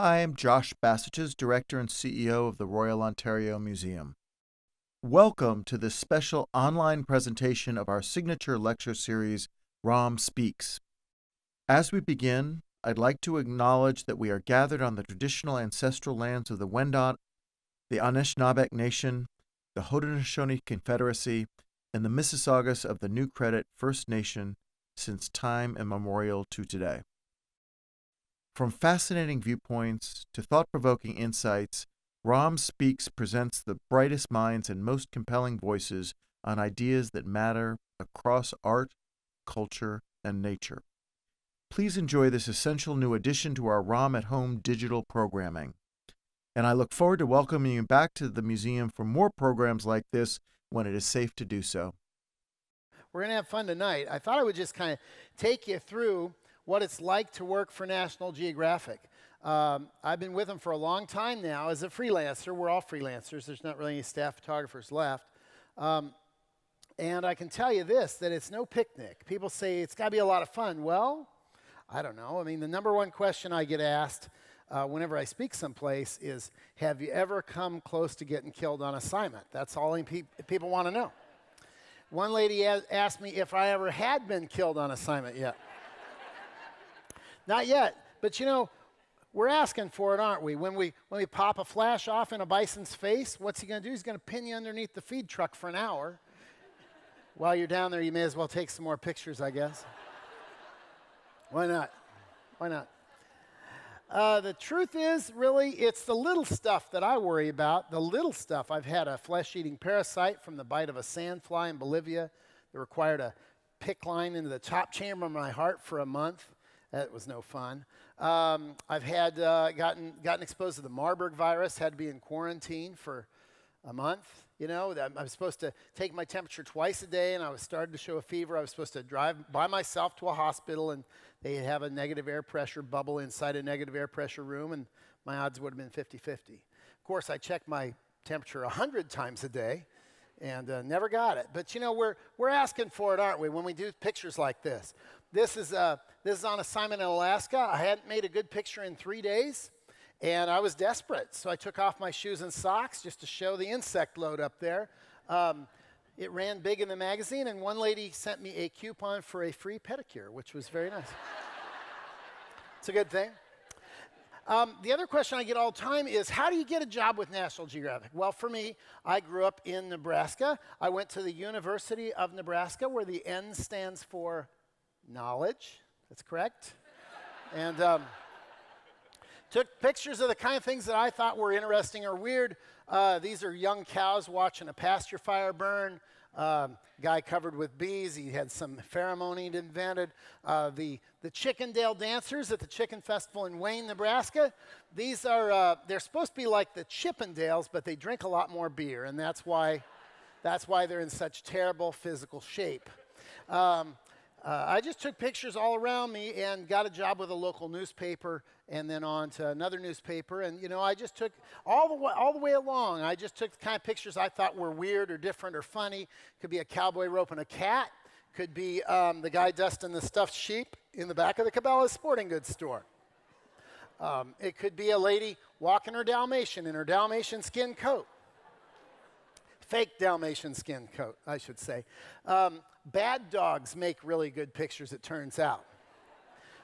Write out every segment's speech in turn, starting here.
Hi, I'm Josh Basseches, Director and CEO of the Royal Ontario Museum. Welcome to this special online presentation of our signature lecture series, ROM Speaks. As we begin, I'd like to acknowledge that we are gathered on the traditional ancestral lands of the Wendat, the Anishinaabeg Nation, the Haudenosaunee Confederacy, and the Mississaugas of the New Credit First Nation since time immemorial to today. From fascinating viewpoints to thought provoking insights, ROM Speaks presents the brightest minds and most compelling voices on ideas that matter across art, culture, and nature. Please enjoy this essential new addition to our ROM at Home digital programming. And I look forward to welcoming you back to the museum for more programs like this when it is safe to do so. We're going to have fun tonight. I thought I would just kind of take you through what it's like to work for National Geographic. Um, I've been with them for a long time now as a freelancer. We're all freelancers, there's not really any staff photographers left. Um, and I can tell you this that it's no picnic. People say it's got to be a lot of fun. Well, I don't know. I mean, the number one question I get asked uh, whenever I speak someplace is Have you ever come close to getting killed on assignment? That's all pe- people want to know. One lady asked me if I ever had been killed on assignment yet. Not yet, but you know, we're asking for it, aren't we? When we when we pop a flash off in a bison's face, what's he going to do? He's going to pin you underneath the feed truck for an hour. While you're down there, you may as well take some more pictures, I guess. Why not? Why not? Uh, the truth is, really, it's the little stuff that I worry about. The little stuff. I've had a flesh eating parasite from the bite of a sandfly in Bolivia that required a PICC line into the top chamber of my heart for a month. That was no fun. Um, I've had uh, gotten, gotten exposed to the Marburg virus, had to be in quarantine for a month. You know, I was supposed to take my temperature twice a day, and I was starting to show a fever. I was supposed to drive by myself to a hospital and they have a negative air pressure bubble inside a negative air pressure room, and my odds would have been 50 50. Of course, I checked my temperature 100 times a day and uh, never got it. But you know, we're, we're asking for it, aren't we, when we do pictures like this? This is, uh, this is on assignment in Alaska. I hadn't made a good picture in three days, and I was desperate. So I took off my shoes and socks just to show the insect load up there. Um, it ran big in the magazine, and one lady sent me a coupon for a free pedicure, which was very nice. it's a good thing. Um, the other question I get all the time is how do you get a job with National Geographic? Well, for me, I grew up in Nebraska. I went to the University of Nebraska, where the N stands for knowledge. That's correct. and um, took pictures of the kind of things that I thought were interesting or weird. Uh, these are young cows watching a pasture fire burn. Um, guy covered with bees. He had some pheromone he'd invented. Uh, the, the Chickendale dancers at the Chicken Festival in Wayne, Nebraska. These are, uh, they're supposed to be like the Chippendales, but they drink a lot more beer, and that's why, that's why they're in such terrible physical shape. Um, uh, I just took pictures all around me and got a job with a local newspaper and then on to another newspaper. And, you know, I just took all the, way, all the way along, I just took the kind of pictures I thought were weird or different or funny. Could be a cowboy roping a cat, could be um, the guy dusting the stuffed sheep in the back of the Cabela's sporting goods store. Um, it could be a lady walking her Dalmatian in her Dalmatian skin coat. Fake Dalmatian skin coat, I should say. Um, bad dogs make really good pictures, it turns out.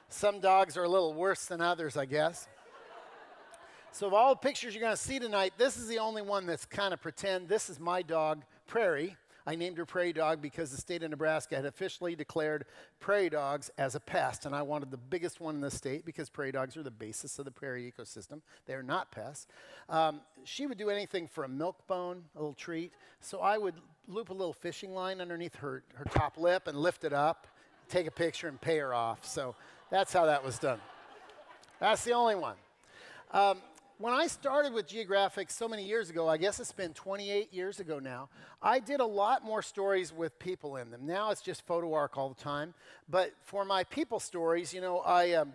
Some dogs are a little worse than others, I guess. So, of all the pictures you're going to see tonight, this is the only one that's kind of pretend. This is my dog, Prairie. I named her Prairie Dog because the state of Nebraska had officially declared prairie dogs as a pest, and I wanted the biggest one in the state because prairie dogs are the basis of the prairie ecosystem. They are not pests. Um, she would do anything for a milk bone, a little treat. So I would loop a little fishing line underneath her, her top lip and lift it up, take a picture, and pay her off. So that's how that was done. That's the only one. Um, when I started with Geographic so many years ago, I guess it's been 28 years ago now, I did a lot more stories with people in them. Now it's just Photo Ark all the time. But for my people stories, you know, I, um,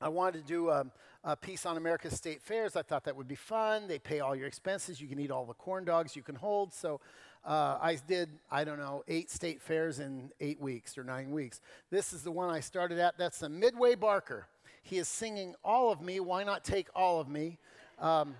I wanted to do a, a piece on America's state fairs. I thought that would be fun. They pay all your expenses. You can eat all the corn dogs you can hold. So uh, I did, I don't know, eight state fairs in eight weeks or nine weeks. This is the one I started at. That's the Midway Barker. He is singing All of Me, Why Not Take All of Me? Um,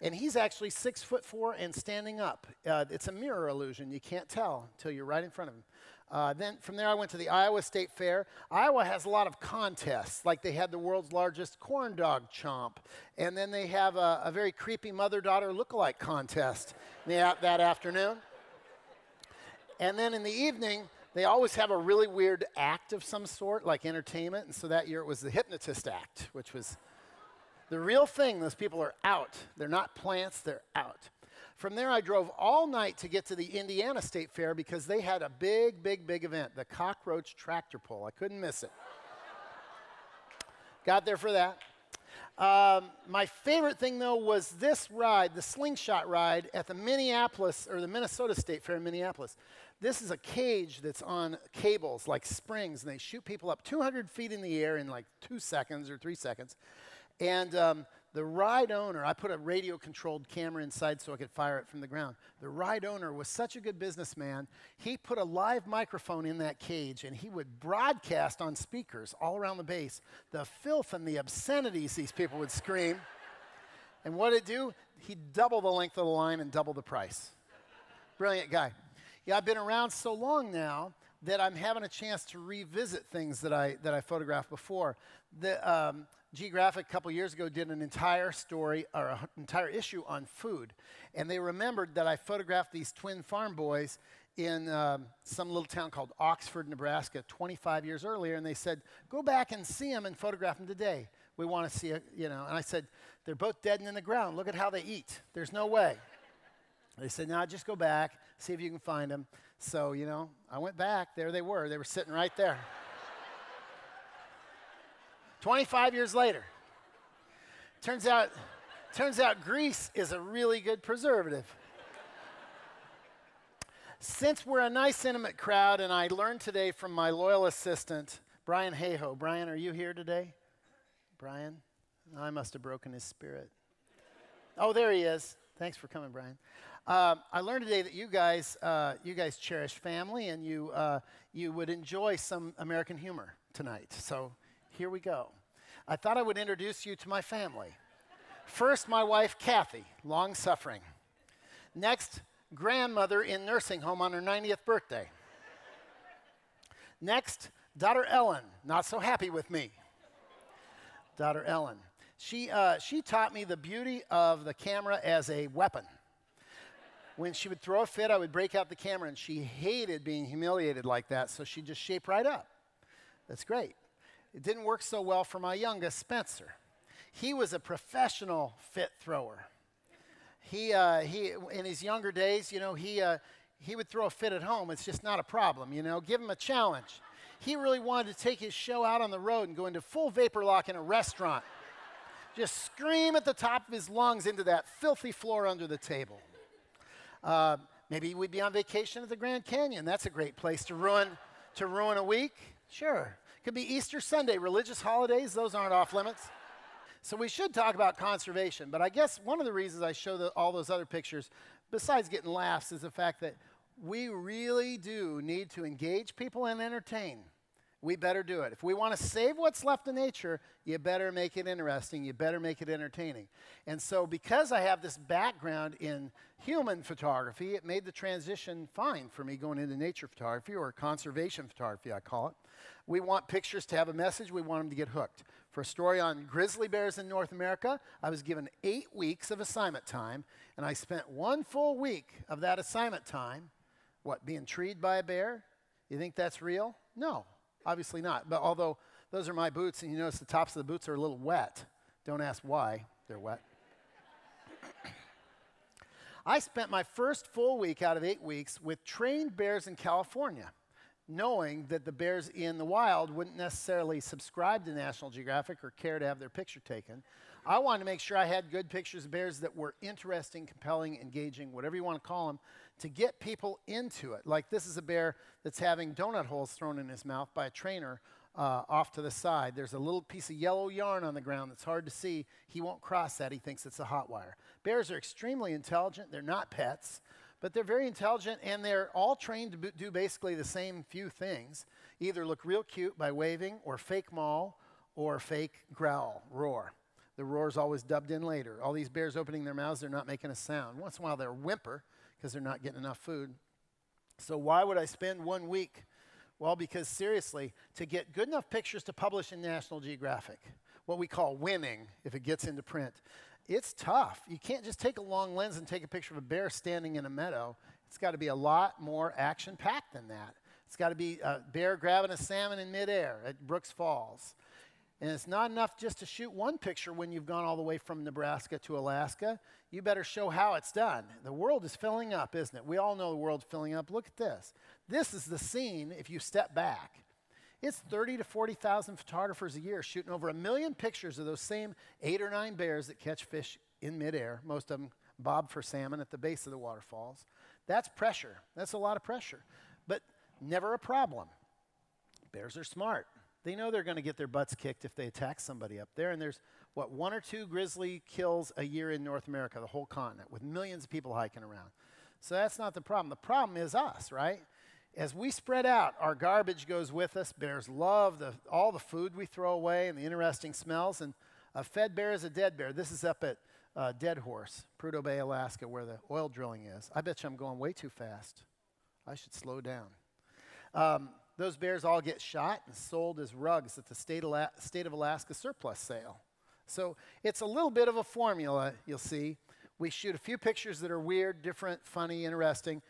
and he's actually six foot four and standing up. Uh, it's a mirror illusion. You can't tell until you're right in front of him. Uh, then from there, I went to the Iowa State Fair. Iowa has a lot of contests, like they had the world's largest corn dog chomp, and then they have a, a very creepy mother-daughter look-alike contest that afternoon. And then in the evening, they always have a really weird act of some sort, like entertainment. And so that year it was the hypnotist act, which was the real thing. Those people are out. They're not plants, they're out. From there, I drove all night to get to the Indiana State Fair because they had a big, big, big event the cockroach tractor pull. I couldn't miss it. Got there for that. Um, my favorite thing, though, was this ride, the slingshot ride at the Minneapolis or the Minnesota State Fair in Minneapolis. This is a cage that's on cables like springs, and they shoot people up 200 feet in the air in like two seconds or three seconds. And um, the ride owner, I put a radio controlled camera inside so I could fire it from the ground. The ride owner was such a good businessman, he put a live microphone in that cage and he would broadcast on speakers all around the base the filth and the obscenities these people would scream. And what did it do? He'd double the length of the line and double the price. Brilliant guy. Yeah, I've been around so long now that I'm having a chance to revisit things that I, that I photographed before. The, um, Geographic a couple years ago did an entire story or an entire issue on food, and they remembered that I photographed these twin farm boys in um, some little town called Oxford, Nebraska, 25 years earlier, and they said, "Go back and see them and photograph them today. We want to see it, you know." And I said, "They're both dead and in the ground. Look at how they eat. There's no way." They said, "Now just go back, see if you can find them." So you know, I went back. There they were. They were sitting right there. 25 years later. Turns out, turns out grease is a really good preservative. Since we're a nice, intimate crowd, and I learned today from my loyal assistant, Brian Hayho. Brian, are you here today? Brian? I must have broken his spirit. Oh, there he is. Thanks for coming, Brian. Um, I learned today that you guys, uh, you guys cherish family, and you, uh, you would enjoy some American humor tonight. So here we go. I thought I would introduce you to my family. First, my wife, Kathy, long suffering. Next, grandmother in nursing home on her 90th birthday. Next, daughter Ellen, not so happy with me. Daughter Ellen. She, uh, she taught me the beauty of the camera as a weapon. When she would throw a fit, I would break out the camera, and she hated being humiliated like that, so she'd just shape right up. That's great. It didn't work so well for my youngest, Spencer. He was a professional fit thrower. He, uh, he in his younger days, you know, he, uh, he would throw a fit at home. It's just not a problem, you know. Give him a challenge. He really wanted to take his show out on the road and go into full vapor lock in a restaurant. Just scream at the top of his lungs into that filthy floor under the table. Uh, maybe we'd be on vacation at the Grand Canyon. That's a great place to ruin, to ruin a week. Sure. Could be Easter Sunday, religious holidays, those aren't off limits. So we should talk about conservation, but I guess one of the reasons I show the, all those other pictures, besides getting laughs, is the fact that we really do need to engage people and entertain. We better do it. If we want to save what's left of nature, you better make it interesting. You better make it entertaining. And so, because I have this background in human photography, it made the transition fine for me going into nature photography or conservation photography, I call it. We want pictures to have a message. We want them to get hooked. For a story on grizzly bears in North America, I was given eight weeks of assignment time, and I spent one full week of that assignment time, what, being treed by a bear? You think that's real? No, obviously not. But although those are my boots, and you notice the tops of the boots are a little wet. Don't ask why they're wet. I spent my first full week out of eight weeks with trained bears in California knowing that the bears in the wild wouldn't necessarily subscribe to National Geographic or care to have their picture taken. I wanted to make sure I had good pictures of bears that were interesting, compelling, engaging, whatever you want to call them, to get people into it. Like this is a bear that's having donut holes thrown in his mouth by a trainer uh, off to the side. There's a little piece of yellow yarn on the ground that's hard to see. He won't cross that. He thinks it's a hot wire. Bears are extremely intelligent. They're not pets but they're very intelligent and they're all trained to do basically the same few things either look real cute by waving or fake maul or fake growl, roar. The roar is always dubbed in later. All these bears opening their mouths, they're not making a sound. Once in a while, they'll whimper because they're not getting enough food. So, why would I spend one week? Well, because seriously, to get good enough pictures to publish in National Geographic, what we call winning if it gets into print, it's tough. You can't just take a long lens and take a picture of a bear standing in a meadow. It's got to be a lot more action packed than that. It's got to be a bear grabbing a salmon in midair at Brooks Falls. And it's not enough just to shoot one picture when you've gone all the way from Nebraska to Alaska. You better show how it's done. The world is filling up, isn't it? We all know the world's filling up. Look at this. This is the scene if you step back. It's 30 to 40,000 photographers a year shooting over a million pictures of those same eight or nine bears that catch fish in midair, most of them bob for salmon at the base of the waterfalls. That's pressure. That's a lot of pressure, but never a problem. Bears are smart. They know they're going to get their butts kicked if they attack somebody up there. And there's, what, one or two grizzly kills a year in North America, the whole continent, with millions of people hiking around. So that's not the problem. The problem is us, right? As we spread out, our garbage goes with us. Bears love the, all the food we throw away and the interesting smells. And a fed bear is a dead bear. This is up at uh, Dead Horse, Prudhoe Bay, Alaska, where the oil drilling is. I bet you I'm going way too fast. I should slow down. Um, those bears all get shot and sold as rugs at the state, Ala- state of Alaska surplus sale. So it's a little bit of a formula, you'll see. We shoot a few pictures that are weird, different, funny, interesting.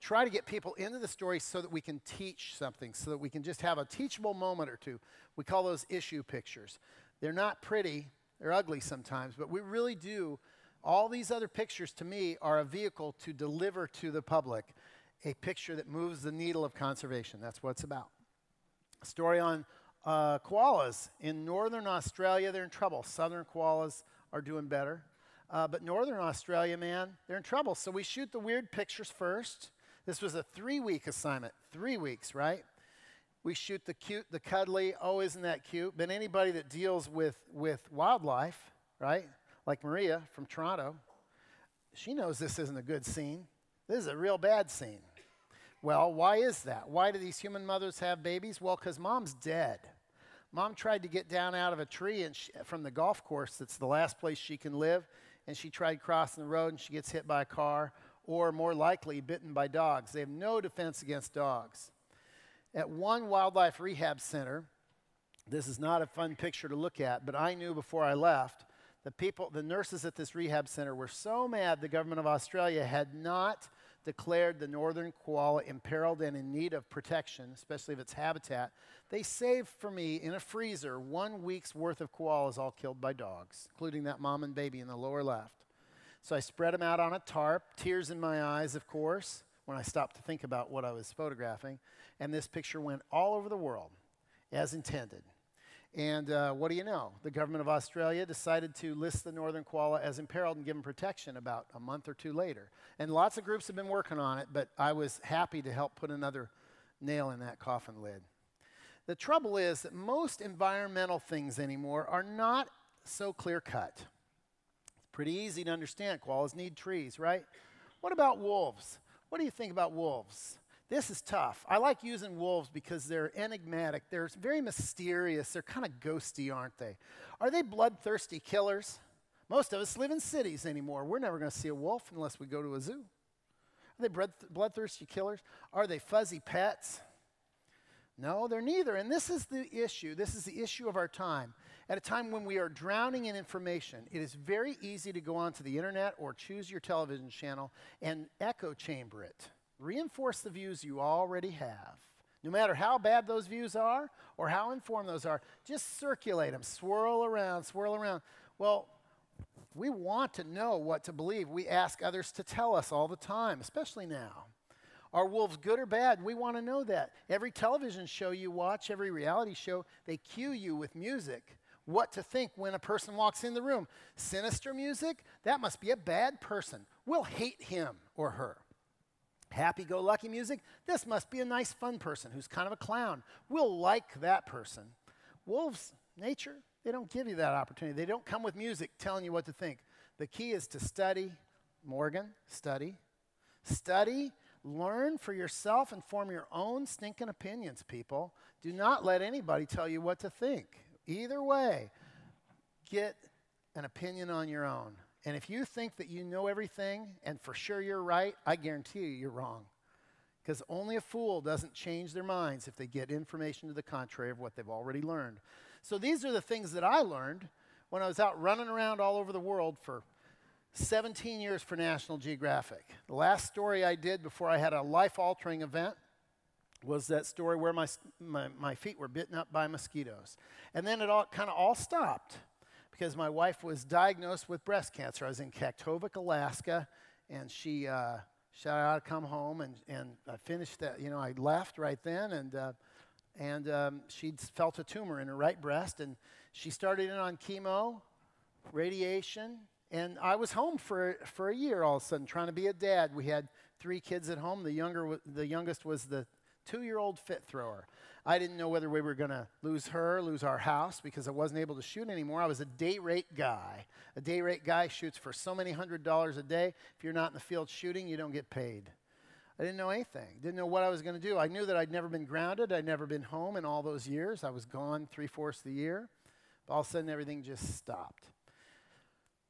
Try to get people into the story so that we can teach something, so that we can just have a teachable moment or two. We call those issue pictures. They're not pretty, they're ugly sometimes, but we really do. All these other pictures to me are a vehicle to deliver to the public a picture that moves the needle of conservation. That's what it's about. A story on uh, koalas. In northern Australia, they're in trouble. Southern koalas are doing better. Uh, but northern Australia, man, they're in trouble. So we shoot the weird pictures first. This was a three week assignment. Three weeks, right? We shoot the cute, the cuddly. Oh, isn't that cute? But anybody that deals with, with wildlife, right? Like Maria from Toronto, she knows this isn't a good scene. This is a real bad scene. Well, why is that? Why do these human mothers have babies? Well, because mom's dead. Mom tried to get down out of a tree and she, from the golf course, that's the last place she can live, and she tried crossing the road and she gets hit by a car, or more likely, bitten by dogs. They have no defense against dogs. At one wildlife rehab center, this is not a fun picture to look at, but I knew before I left the people, the nurses at this rehab center were so mad the government of Australia had not declared the northern koala imperiled and in need of protection, especially of its habitat. They saved for me in a freezer one week's worth of koalas all killed by dogs, including that mom and baby in the lower left. So I spread them out on a tarp, tears in my eyes, of course, when I stopped to think about what I was photographing. And this picture went all over the world as intended. And uh, what do you know? The government of Australia decided to list the northern koala as imperiled and give them protection about a month or two later. And lots of groups have been working on it, but I was happy to help put another nail in that coffin lid. The trouble is that most environmental things anymore are not so clear cut. It's pretty easy to understand. Koalas need trees, right? What about wolves? What do you think about wolves? This is tough. I like using wolves because they're enigmatic. They're very mysterious. They're kind of ghosty, aren't they? Are they bloodthirsty killers? Most of us live in cities anymore. We're never going to see a wolf unless we go to a zoo. Are they bloodthirsty killers? Are they fuzzy pets? No, they're neither. And this is the issue. This is the issue of our time. At a time when we are drowning in information, it is very easy to go onto the internet or choose your television channel and echo chamber it. Reinforce the views you already have. No matter how bad those views are or how informed those are, just circulate them, swirl around, swirl around. Well, we want to know what to believe. We ask others to tell us all the time, especially now. Are wolves good or bad? We want to know that. Every television show you watch, every reality show, they cue you with music. What to think when a person walks in the room. Sinister music? That must be a bad person. We'll hate him or her. Happy go lucky music? This must be a nice, fun person who's kind of a clown. We'll like that person. Wolves, nature, they don't give you that opportunity. They don't come with music telling you what to think. The key is to study. Morgan, study. Study, learn for yourself, and form your own stinking opinions, people. Do not let anybody tell you what to think. Either way, get an opinion on your own. And if you think that you know everything and for sure you're right, I guarantee you you're wrong. Because only a fool doesn't change their minds if they get information to the contrary of what they've already learned. So these are the things that I learned when I was out running around all over the world for 17 years for National Geographic. The last story I did before I had a life altering event was that story where my, my, my, feet were bitten up by mosquitoes. And then it all kind of all stopped because my wife was diagnosed with breast cancer. I was in Kaktovik, Alaska, and she, uh, she had to come home, and, and I finished that. You know, I left right then, and, uh, and um, she'd felt a tumor in her right breast, and she started in on chemo, radiation, and I was home for, for a year all of a sudden, trying to be a dad. We had three kids at home. The, younger, the youngest was the two year old fit thrower. I didn't know whether we were going to lose her, lose our house, because I wasn't able to shoot anymore. I was a day rate guy. A day rate guy shoots for so many hundred dollars a day. If you're not in the field shooting, you don't get paid. I didn't know anything, didn't know what I was going to do. I knew that I'd never been grounded, I'd never been home in all those years. I was gone three fourths of the year. But all of a sudden, everything just stopped.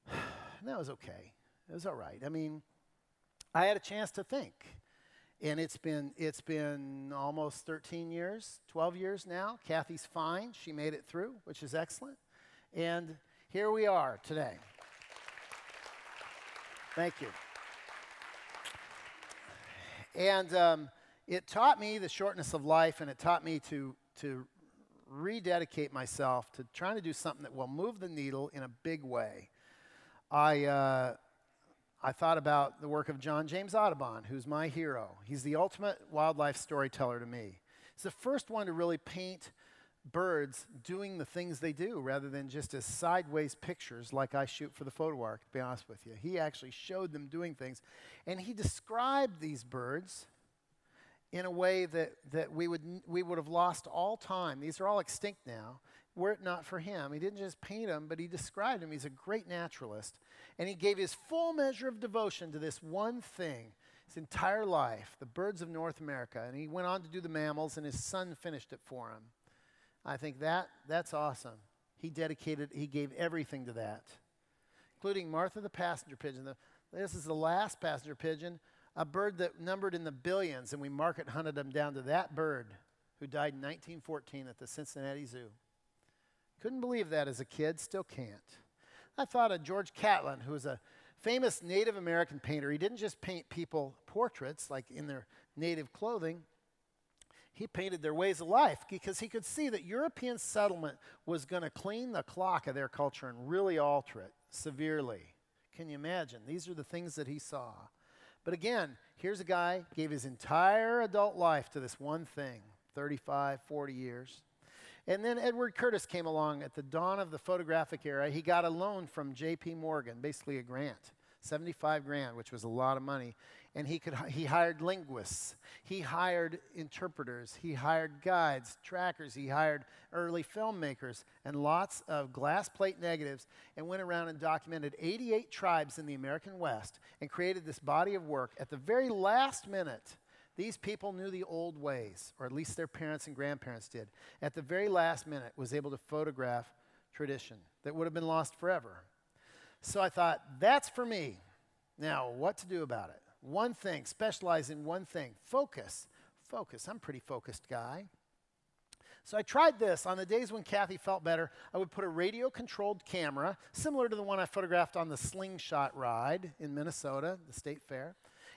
And that was okay. It was all right. I mean, I had a chance to think. And it's been, it's been almost 13 years, 12 years now. Kathy's fine. She made it through, which is excellent. And here we are today. Thank you. And um, it taught me the shortness of life, and it taught me to, to rededicate myself to trying to do something that will move the needle in a big way. I, uh, I thought about the work of John James Audubon, who's my hero. He's the ultimate wildlife storyteller to me. He's the first one to really paint birds doing the things they do rather than just as sideways pictures like I shoot for the Photo Ark, to be honest with you. He actually showed them doing things. And he described these birds in a way that, that we, would, we would have lost all time. These are all extinct now were it not for him. He didn't just paint them, but he described them. He's a great naturalist. And he gave his full measure of devotion to this one thing his entire life, the birds of North America. And he went on to do the mammals, and his son finished it for him. I think that that's awesome. He dedicated, he gave everything to that, including Martha the passenger pigeon. The, this is the last passenger pigeon, a bird that numbered in the billions, and we market hunted him down to that bird who died in 1914 at the Cincinnati Zoo. Couldn't believe that as a kid, still can't. I thought of George Catlin, who was a famous Native American painter. He didn't just paint people portraits, like in their native clothing, he painted their ways of life because he could see that European settlement was going to clean the clock of their culture and really alter it severely. Can you imagine? These are the things that he saw. But again, here's a guy gave his entire adult life to this one thing 35, 40 years. And then Edward Curtis came along at the dawn of the photographic era. He got a loan from J.P. Morgan, basically a grant, 75 grand, which was a lot of money. And he, could, he hired linguists, he hired interpreters, he hired guides, trackers, he hired early filmmakers, and lots of glass plate negatives, and went around and documented 88 tribes in the American West and created this body of work at the very last minute these people knew the old ways, or at least their parents and grandparents did. At the very last minute, was able to photograph tradition that would have been lost forever. So I thought, that's for me. Now, what to do about it? One thing, specialize in one thing. Focus. Focus. I'm a pretty focused guy. So I tried this. On the days when Kathy felt better, I would put a radio controlled camera, similar to the one I photographed on the slingshot ride in Minnesota, the state fair.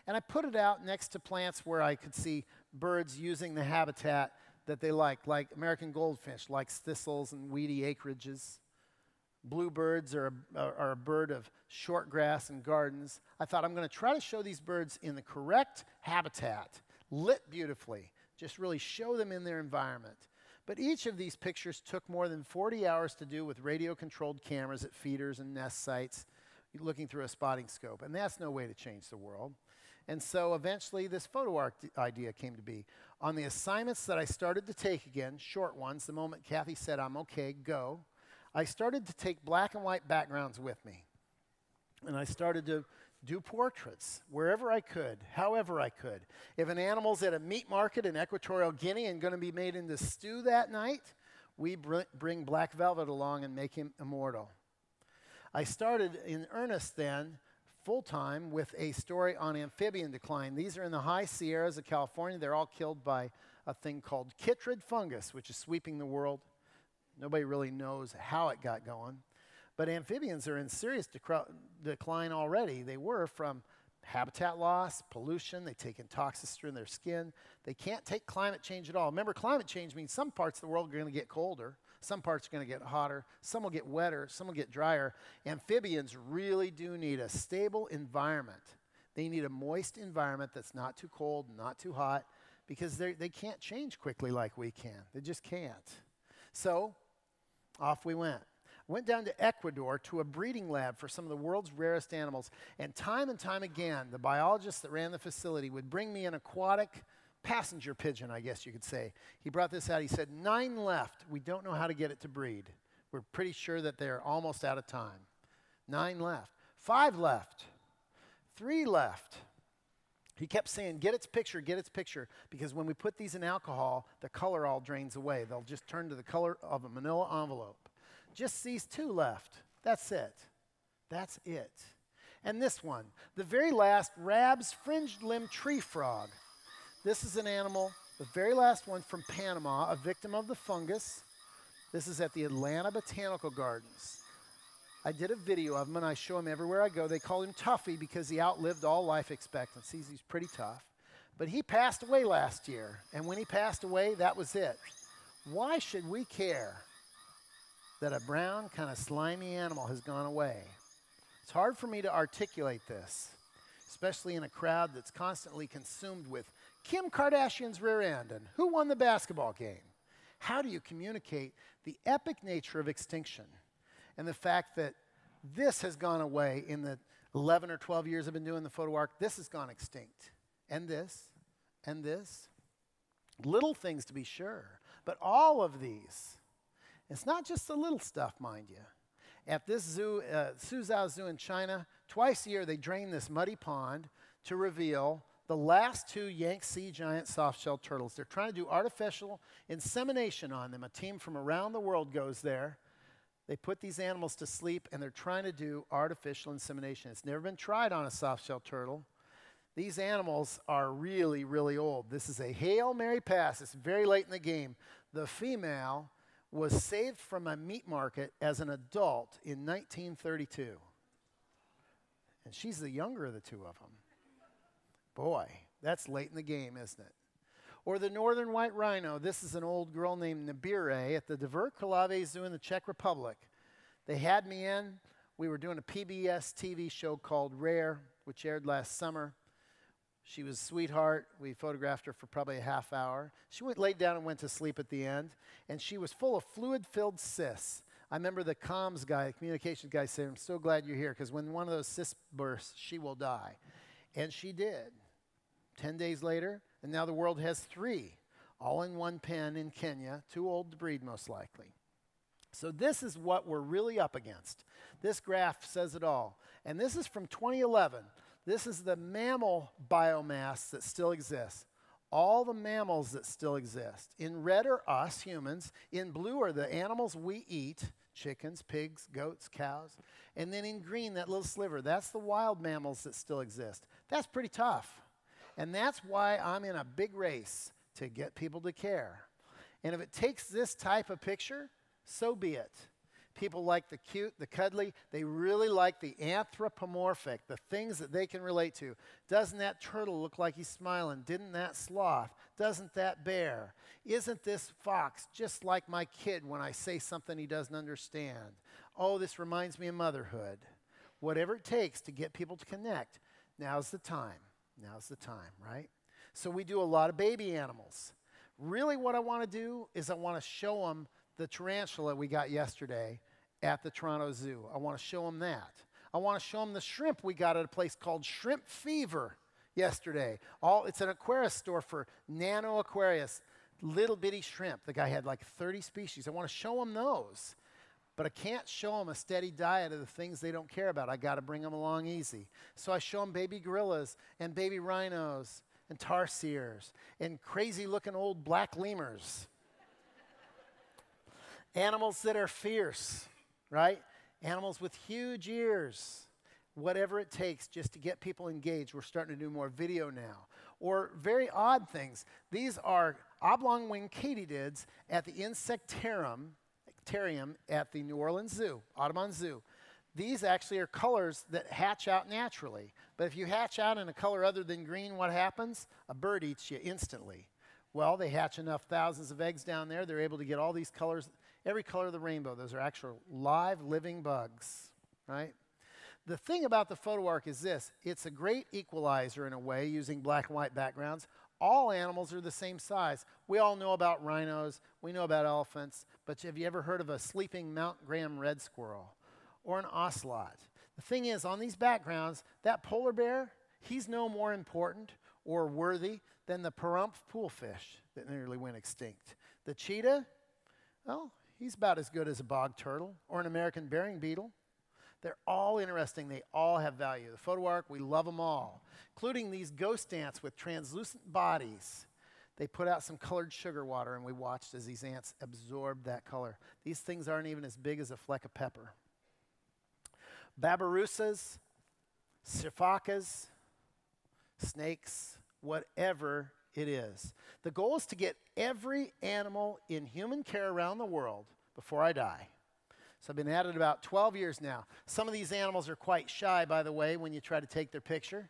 And I put it out next to plants where I could see birds using the habitat that they like, like American goldfinch, like thistles and weedy acreages. Bluebirds are a, are a bird of short grass and gardens. I thought I'm going to try to show these birds in the correct habitat, lit beautifully, just really show them in their environment. But each of these pictures took more than 40 hours to do with radio controlled cameras at feeders and nest sites, looking through a spotting scope. And that's no way to change the world. And so eventually this Photo Ark idea came to be. On the assignments that I started to take again, short ones, the moment Kathy said, I'm okay, go, I started to take black and white backgrounds with me. And I started to do portraits wherever I could, however I could. If an animal's at a meat market in Equatorial Guinea and going to be made into stew that night, we br- bring Black Velvet along and make him immortal. I started in earnest then, full time, with a story on amphibian decline. These are in the high Sierras of California. They're all killed by a thing called chytrid fungus, which is sweeping the world. Nobody really knows how it got going. But amphibians are in serious decline already. They were from habitat loss, pollution, they take in toxins through their skin. They can't take climate change at all. Remember, climate change means some parts of the world are going to get colder, some parts are going to get hotter, some will get wetter, some will get drier. Amphibians really do need a stable environment. They need a moist environment that's not too cold, not too hot, because they can't change quickly like we can. They just can't. So, off we went went down to Ecuador to a breeding lab for some of the world's rarest animals. And time and time again, the biologist that ran the facility would bring me an aquatic passenger pigeon, I guess you could say. He brought this out. He said, Nine left. We don't know how to get it to breed. We're pretty sure that they're almost out of time. Nine left. Five left. Three left. He kept saying, Get its picture, get its picture, because when we put these in alcohol, the color all drains away. They'll just turn to the color of a manila envelope. Just these two left. That's it. That's it. And this one, the very last Rabbs' fringed limb tree frog. This is an animal, the very last one from Panama, a victim of the fungus. This is at the Atlanta Botanical Gardens. I did a video of him and I show him everywhere I go. They call him Tuffy because he outlived all life expectancies. He's pretty tough. But he passed away last year. And when he passed away, that was it. Why should we care? that a brown, kind of slimy animal has gone away. It's hard for me to articulate this, especially in a crowd that's constantly consumed with Kim Kardashian's rear end and who won the basketball game. How do you communicate the epic nature of extinction and the fact that this has gone away in the 11 or 12 years I've been doing the Photo Ark? This has gone extinct, and this, and this. Little things to be sure, but all of these it's not just the little stuff, mind you. At this zoo, uh, Suzhou Zoo in China, twice a year they drain this muddy pond to reveal the last two Yangtze giant soft-shelled turtles. They're trying to do artificial insemination on them. A team from around the world goes there. They put these animals to sleep and they're trying to do artificial insemination. It's never been tried on a soft-shelled turtle. These animals are really, really old. This is a Hail Mary pass. It's very late in the game. The female was saved from a meat market as an adult in 1932. And she's the younger of the two of them. Boy, that's late in the game, isn't it? Or the northern white rhino. This is an old girl named Nabire at the Králové Zoo in the Czech Republic. They had me in. We were doing a PBS TV show called Rare, which aired last summer. She was a sweetheart. We photographed her for probably a half hour. She went laid down and went to sleep at the end, and she was full of fluid-filled cysts. I remember the comms guy, the communications guy, said, "I'm so glad you're here because when one of those cysts bursts, she will die," and she did. Ten days later, and now the world has three, all in one pen in Kenya, too old to breed most likely. So this is what we're really up against. This graph says it all, and this is from 2011. This is the mammal biomass that still exists. All the mammals that still exist. In red are us, humans. In blue are the animals we eat chickens, pigs, goats, cows. And then in green, that little sliver, that's the wild mammals that still exist. That's pretty tough. And that's why I'm in a big race to get people to care. And if it takes this type of picture, so be it. People like the cute, the cuddly. They really like the anthropomorphic, the things that they can relate to. Doesn't that turtle look like he's smiling? Didn't that sloth? Doesn't that bear? Isn't this fox just like my kid when I say something he doesn't understand? Oh, this reminds me of motherhood. Whatever it takes to get people to connect, now's the time. Now's the time, right? So we do a lot of baby animals. Really, what I want to do is I want to show them the tarantula we got yesterday at the Toronto Zoo. I want to show them that. I want to show them the shrimp we got at a place called Shrimp Fever yesterday. All it's an Aquarius store for nano Aquarius, little bitty shrimp. The guy had like 30 species. I want to show them those. But I can't show them a steady diet of the things they don't care about. I got to bring them along easy. So I show them baby gorillas and baby rhinos and tarsiers and crazy looking old black lemurs. Animals that are fierce, right? Animals with huge ears. Whatever it takes just to get people engaged. We're starting to do more video now. Or very odd things. These are oblong winged katydids at the Insectarium at the New Orleans Zoo, Audubon Zoo. These actually are colors that hatch out naturally. But if you hatch out in a color other than green, what happens? A bird eats you instantly. Well, they hatch enough thousands of eggs down there, they're able to get all these colors, every color of the rainbow. Those are actual live, living bugs, right? The thing about the Photo Ark is this it's a great equalizer in a way using black and white backgrounds. All animals are the same size. We all know about rhinos, we know about elephants, but have you ever heard of a sleeping Mount Graham red squirrel or an ocelot? The thing is, on these backgrounds, that polar bear, he's no more important or worthy than the Pahrump poolfish that nearly went extinct. The cheetah, well, he's about as good as a bog turtle or an American burying beetle. They're all interesting. They all have value. The Photo Ark, we love them all, including these ghost ants with translucent bodies. They put out some colored sugar water, and we watched as these ants absorbed that color. These things aren't even as big as a fleck of pepper. Babirussas, sifakas, snakes, whatever it is. The goal is to get every animal in human care around the world before I die. So I've been at it about 12 years now. Some of these animals are quite shy, by the way, when you try to take their picture.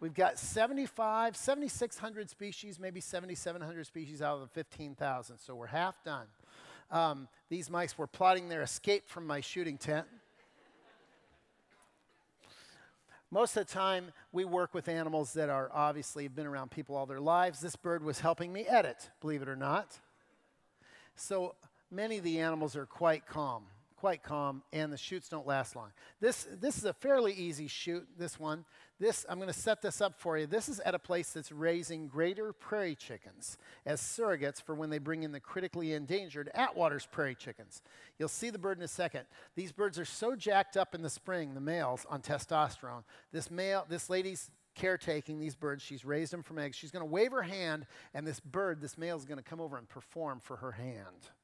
We've got 75, 7,600 species, maybe 7,700 species out of the 15,000, so we're half done. Um, these mice were plotting their escape from my shooting tent. Most of the time, we work with animals that are obviously have been around people all their lives. This bird was helping me edit, believe it or not. So many of the animals are quite calm, quite calm, and the shoots don't last long. This, this is a fairly easy shoot, this one. This, I'm going to set this up for you. This is at a place that's raising greater prairie chickens as surrogates for when they bring in the critically endangered Atwater's prairie chickens. You'll see the bird in a second. These birds are so jacked up in the spring, the males, on testosterone. This male, this lady's caretaking these birds. She's raised them from eggs. She's going to wave her hand, and this bird, this male, is going to come over and perform for her hand.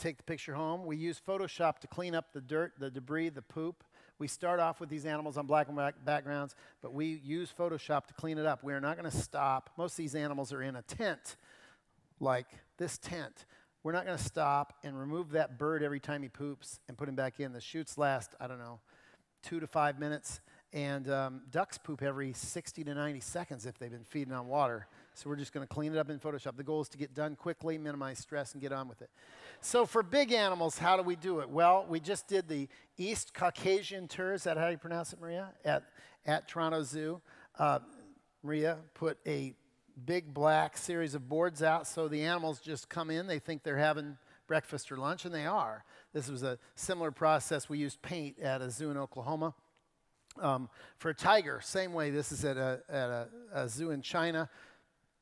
Take the picture home. We use Photoshop to clean up the dirt, the debris, the poop. We start off with these animals on black and white backgrounds, but we use Photoshop to clean it up. We are not going to stop. Most of these animals are in a tent, like this tent. We're not going to stop and remove that bird every time he poops and put him back in. The shoots last, I don't know, two to five minutes. And um, ducks poop every 60 to 90 seconds if they've been feeding on water. So we're just going to clean it up in Photoshop. The goal is to get done quickly, minimize stress, and get on with it. So for big animals, how do we do it? Well, we just did the East Caucasian tur. Is that how you pronounce it, Maria? At, at Toronto Zoo. Uh, Maria put a big black series of boards out so the animals just come in. They think they're having breakfast or lunch, and they are. This was a similar process. We used paint at a zoo in Oklahoma. Um, for a tiger, same way. This is at a, at a, a zoo in China.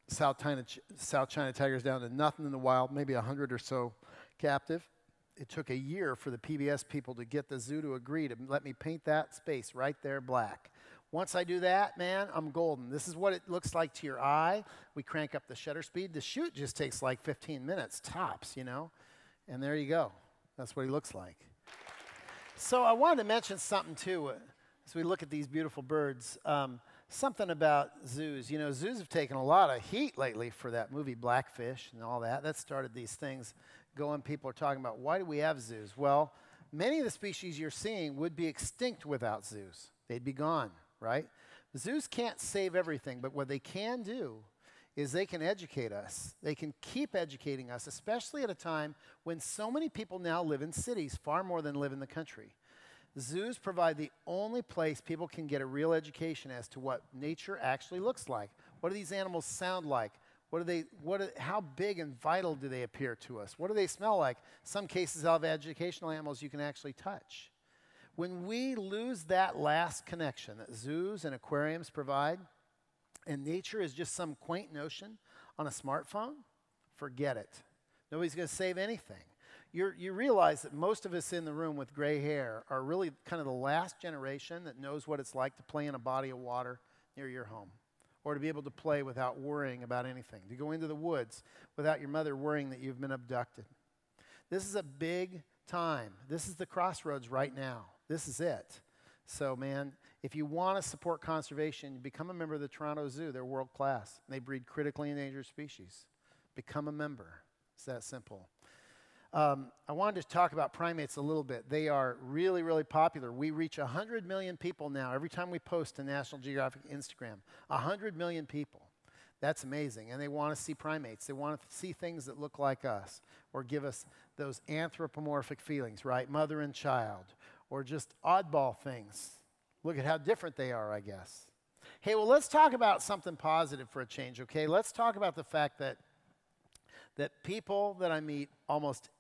South China, South China tigers down to nothing in the wild, maybe 100 or so captive. It took a year for the PBS people to get the zoo to agree to let me paint that space right there black. Once I do that, man, I'm golden. This is what it looks like to your eye. We crank up the shutter speed. The shoot just takes like 15 minutes, tops, you know? And there you go. That's what he looks like. So I wanted to mention something too as we look at these beautiful birds. Um, something about zoos. You know, zoos have taken a lot of heat lately for that movie Blackfish and all that. That started these things going. People are talking about why do we have zoos? Well, many of the species you're seeing would be extinct without zoos. They'd be gone, right? Zoos can't save everything, but what they can do is they can educate us. They can keep educating us, especially at a time when so many people now live in cities, far more than live in the country. Zoos provide the only place people can get a real education as to what nature actually looks like. What do these animals sound like? What do they, what are, how big and vital do they appear to us? What do they smell like? Some cases of educational animals you can actually touch. When we lose that last connection that zoos and aquariums provide, and nature is just some quaint notion on a smartphone, forget it. Nobody's going to save anything. You're, you realize that most of us in the room with gray hair are really kind of the last generation that knows what it's like to play in a body of water near your home or to be able to play without worrying about anything, to go into the woods without your mother worrying that you've been abducted. This is a big time. This is the crossroads right now. This is it. So, man, if you want to support conservation, become a member of the Toronto Zoo. They're world class. They breed critically endangered species. Become a member. It's that simple. Um, I wanted to talk about primates a little bit. They are really, really popular. We reach 100 million people now every time we post to National Geographic Instagram. 100 million people. That's amazing. And they want to see primates. They want to see things that look like us or give us those anthropomorphic feelings, right? Mother and child, or just oddball things. Look at how different they are, I guess. Hey, well, let's talk about something positive for a change, okay? Let's talk about the fact that that people that I meet almost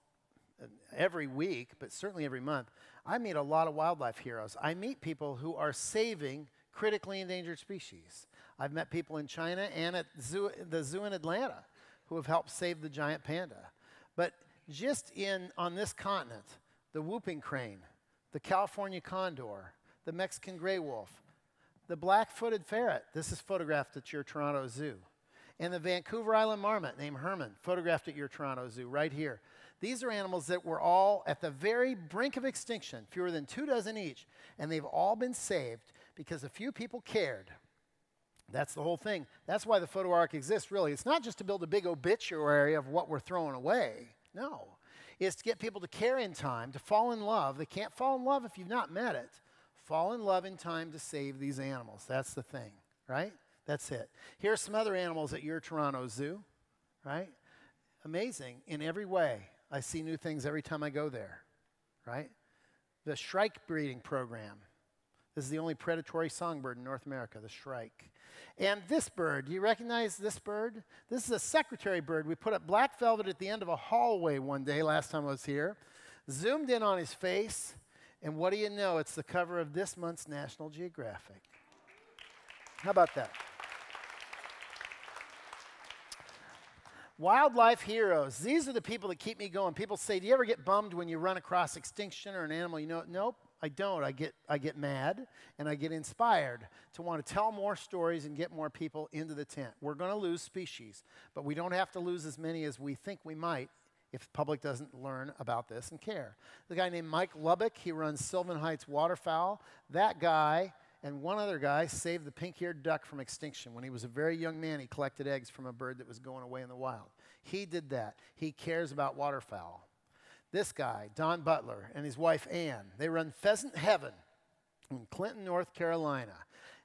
every week, but certainly every month, I meet a lot of wildlife heroes. I meet people who are saving critically endangered species. I've met people in China and at zoo, the zoo in Atlanta who have helped save the giant panda. But just in on this continent, the whooping crane, the California condor, the Mexican gray wolf, the black-footed ferret. This is photographed at your Toronto Zoo. And the Vancouver Island marmot named Herman, photographed at your Toronto Zoo right here. These are animals that were all at the very brink of extinction, fewer than two dozen each, and they've all been saved because a few people cared. That's the whole thing. That's why the Photo Ark exists, really. It's not just to build a big obituary of what we're throwing away. No. It's to get people to care in time, to fall in love. They can't fall in love if you've not met it. Fall in love in time to save these animals. That's the thing, right? That's it. Here's some other animals at your Toronto Zoo, right? Amazing in every way. I see new things every time I go there, right? The shrike breeding program. This is the only predatory songbird in North America, the shrike. And this bird, do you recognize this bird? This is a secretary bird. We put up black velvet at the end of a hallway one day last time I was here, zoomed in on his face, and what do you know? It's the cover of this month's National Geographic. How about that? Wildlife heroes. These are the people that keep me going. People say, Do you ever get bummed when you run across extinction or an animal you know? Nope, I don't. I get, I get mad and I get inspired to want to tell more stories and get more people into the tent. We're going to lose species, but we don't have to lose as many as we think we might if the public doesn't learn about this and care. The guy named Mike Lubbock, he runs Sylvan Heights Waterfowl. That guy and one other guy saved the pink eared duck from extinction. When he was a very young man, he collected eggs from a bird that was going away in the wild. He did that. He cares about waterfowl. This guy, Don Butler, and his wife Ann, they run Pheasant Heaven in Clinton, North Carolina.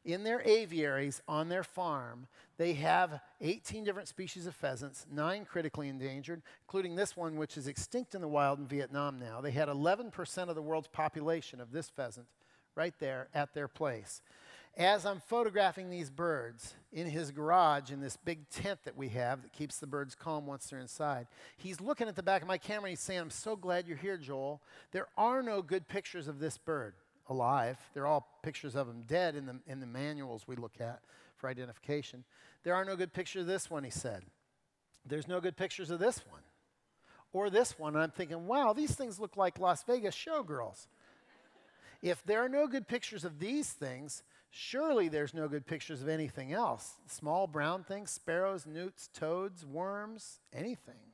In their aviaries on their farm, they have 18 different species of pheasants, nine critically endangered, including this one, which is extinct in the wild in Vietnam now. They had 11% of the world's population of this pheasant right there at their place. As I'm photographing these birds in his garage in this big tent that we have that keeps the birds calm once they're inside, he's looking at the back of my camera and he's saying, I'm so glad you're here, Joel. There are no good pictures of this bird alive. They're all pictures of him dead in the, in the manuals we look at for identification. There are no good pictures of this one, he said. There's no good pictures of this one or this one. And I'm thinking, wow, these things look like Las Vegas showgirls. If there are no good pictures of these things, surely there's no good pictures of anything else. Small brown things, sparrows, newts, toads, worms, anything.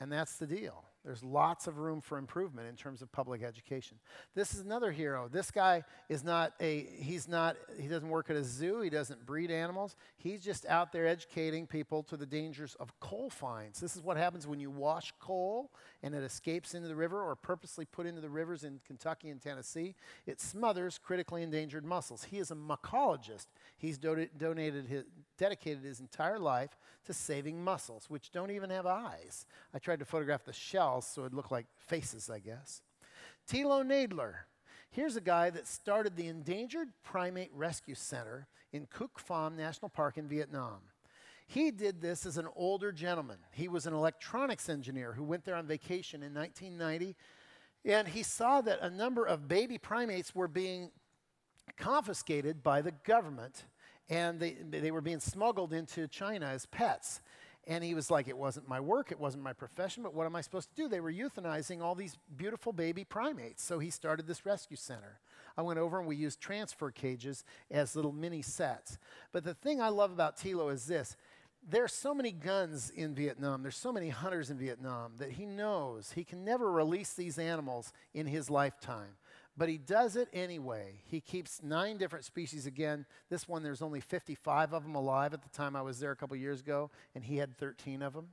And that's the deal. There's lots of room for improvement in terms of public education. This is another hero. This guy is not a, he's not, he doesn't work at a zoo, he doesn't breed animals. He's just out there educating people to the dangers of coal fines. This is what happens when you wash coal and it escapes into the river or purposely put into the rivers in Kentucky and Tennessee. It smothers critically endangered mussels. He is a mycologist. He's do- donated his, dedicated his entire life to saving mussels, which don't even have eyes. I tried to photograph the so it looked like faces, I guess. Tilo Nadler. Here's a guy that started the Endangered Primate Rescue Center in Cuc Phuong National Park in Vietnam. He did this as an older gentleman. He was an electronics engineer who went there on vacation in 1990, and he saw that a number of baby primates were being confiscated by the government and they, they were being smuggled into China as pets. And he was like, It wasn't my work, it wasn't my profession, but what am I supposed to do? They were euthanizing all these beautiful baby primates. So he started this rescue center. I went over and we used transfer cages as little mini sets. But the thing I love about Tilo is this there's so many guns in Vietnam, there's so many hunters in Vietnam that he knows he can never release these animals in his lifetime. But he does it anyway. He keeps nine different species again. This one, there's only 55 of them alive at the time I was there a couple years ago, and he had 13 of them.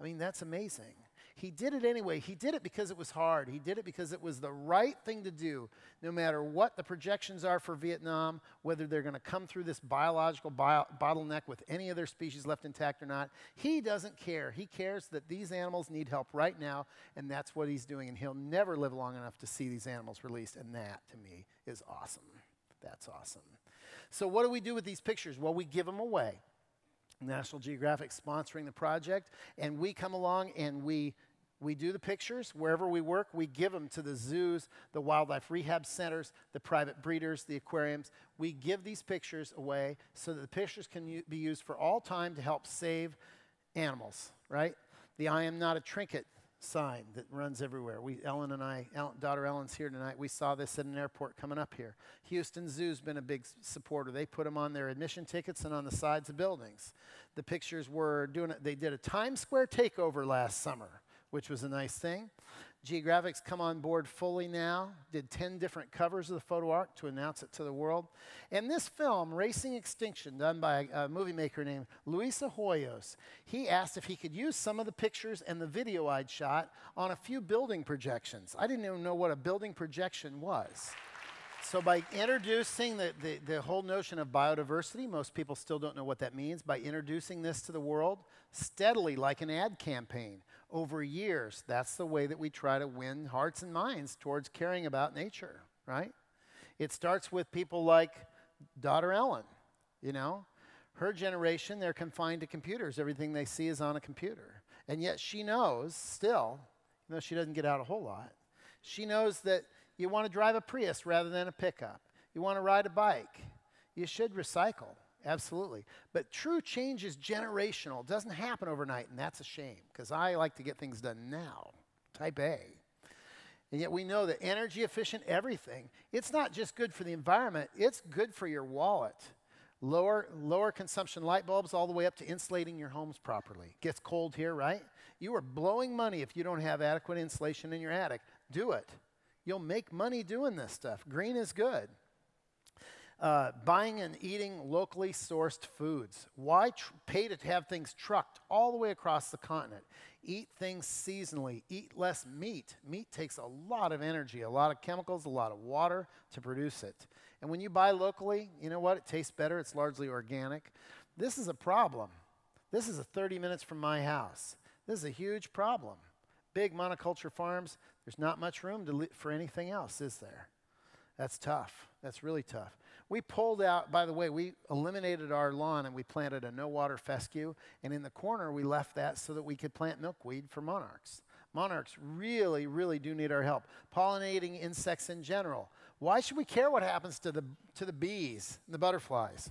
I mean, that's amazing. He did it anyway. He did it because it was hard. He did it because it was the right thing to do, no matter what the projections are for Vietnam, whether they're going to come through this biological bio- bottleneck with any of their species left intact or not. He doesn't care. He cares that these animals need help right now, and that's what he's doing. And he'll never live long enough to see these animals released. And that, to me, is awesome. That's awesome. So, what do we do with these pictures? Well, we give them away. National Geographic sponsoring the project, and we come along and we we do the pictures wherever we work. We give them to the zoos, the wildlife rehab centers, the private breeders, the aquariums. We give these pictures away so that the pictures can be used for all time to help save animals, right? The I am not a trinket sign that runs everywhere. We, Ellen and I, Ellen, daughter Ellen's here tonight. We saw this at an airport coming up here. Houston Zoo's been a big supporter. They put them on their admission tickets and on the sides of buildings. The pictures were doing it. They did a Times Square takeover last summer which was a nice thing. Geographic's come on board fully now, did 10 different covers of the Photo Ark to announce it to the world. And this film, Racing Extinction, done by a, a movie maker named Louie Psihoyos, he asked if he could use some of the pictures and the video I'd shot on a few building projections. I didn't even know what a building projection was. So, by introducing the, the, the, whole notion of biodiversity, most people still don't know what that means. By introducing this to the world steadily, like an ad campaign, over years. That's the way that we try to win hearts and minds towards caring about nature, right? It starts with people like daughter Ellen, you know. Her generation, they're confined to computers. Everything they see is on a computer. And yet she knows still, even though she doesn't get out a whole lot, she knows that you want to drive a Prius rather than a pickup. You want to ride a bike. You should recycle. Absolutely. But true change is generational. It doesn't happen overnight, and that's a shame because I like to get things done now. Type A. And yet we know that energy efficient everything, it's not just good for the environment, it's good for your wallet. Lower, lower consumption light bulbs all the way up to insulating your homes properly. Gets cold here, right? You are blowing money if you don't have adequate insulation in your attic. Do it. You'll make money doing this stuff. Green is good. Uh, buying and eating locally sourced foods. Why tr- pay to have things trucked all the way across the continent? Eat things seasonally. Eat less meat. Meat takes a lot of energy, a lot of chemicals, a lot of water to produce it. And when you buy locally, you know what? It tastes better. It's largely organic. This is a problem. This is a 30 minutes from my house. This is a huge problem. Big monoculture farms, there's not much room li- for anything else, is there? That's tough. That's really tough. We pulled out, by the way, we eliminated our lawn and we planted a no water fescue. And in the corner, we left that so that we could plant milkweed for monarchs. Monarchs really, really do need our help. Pollinating insects in general. Why should we care what happens to the, to the bees and the butterflies?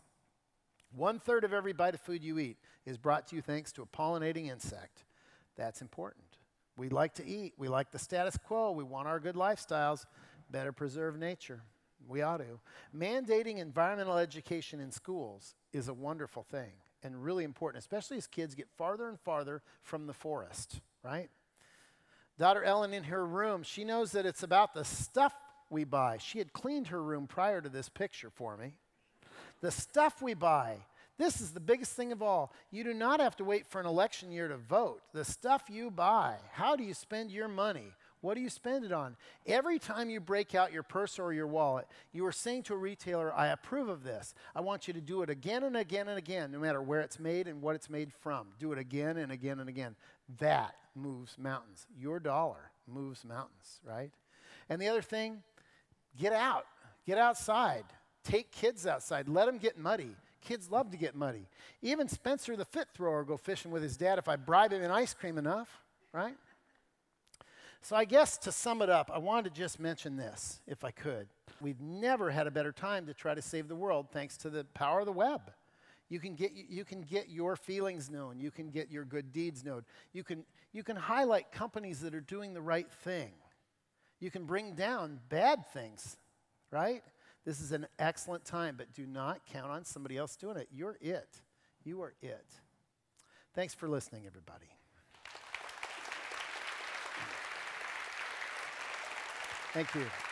One third of every bite of food you eat is brought to you thanks to a pollinating insect. That's important. We like to eat, we like the status quo, we want our good lifestyles. Better preserve nature. We ought to. Mandating environmental education in schools is a wonderful thing and really important, especially as kids get farther and farther from the forest, right? Daughter Ellen in her room, she knows that it's about the stuff we buy. She had cleaned her room prior to this picture for me. The stuff we buy. This is the biggest thing of all. You do not have to wait for an election year to vote. The stuff you buy. How do you spend your money? What do you spend it on? Every time you break out your purse or your wallet, you are saying to a retailer, I approve of this. I want you to do it again and again and again, no matter where it's made and what it's made from. Do it again and again and again. That moves mountains. Your dollar moves mountains, right? And the other thing, get out, get outside, take kids outside, let them get muddy. Kids love to get muddy. Even Spencer the fit thrower go fishing with his dad if I bribe him in ice cream enough, right? So I guess to sum it up, I wanted to just mention this, if I could. We've never had a better time to try to save the world thanks to the power of the web. You can get, you can get your feelings known. You can get your good deeds known. You can, you can highlight companies that are doing the right thing. You can bring down bad things, right? This is an excellent time, but do not count on somebody else doing it. You're it. You are it. Thanks for listening, everybody. Thank you.